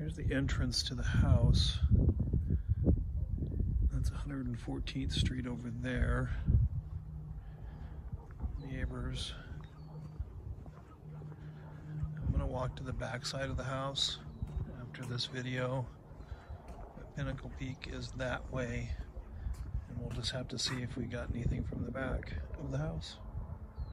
Here's the entrance to the house. That's 114th Street over there. Neighbors. I'm gonna walk to the back side of the house after this video. Pinnacle Peak is that way. And we'll just have to see if we got anything from the back of the house.